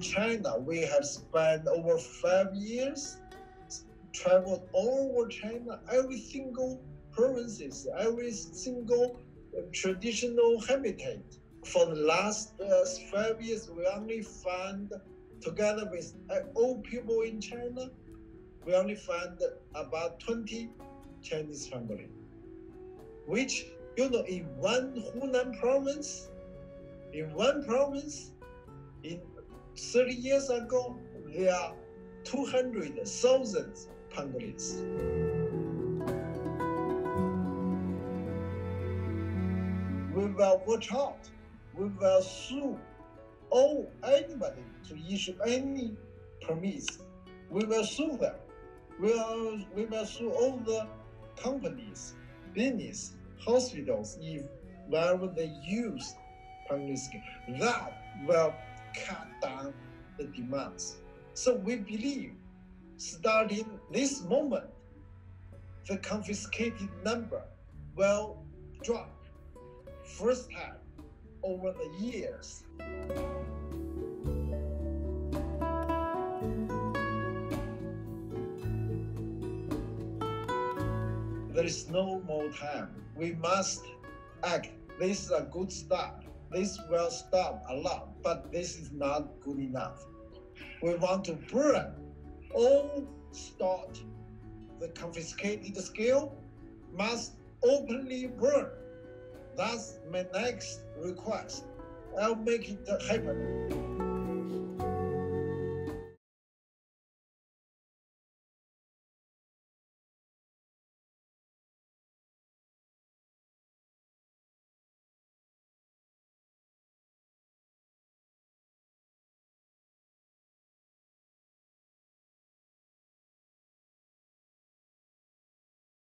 in China, we have spent over five years, traveled all over China, every single provinces, every single uh, traditional habitat. For the last uh, five years, we only found, together with uh, all people in China, we only found about 20 Chinese family, which, you know, in one Hunan province, in one province, in 30 years ago, there are 200,000 Pangolins. We will watch out. We will sue all anybody to issue any permits. We will sue them. We will, we will sue all the companies, business, hospitals if wherever they use pangolin skin. That will cut the demands. So we believe starting this moment, the confiscated number will drop first time over the years. There is no more time. We must act. This is a good start. This will stop a lot, but this is not good enough. We want to burn all stock. The confiscated scale must openly burn. That's my next request. I'll make it happen.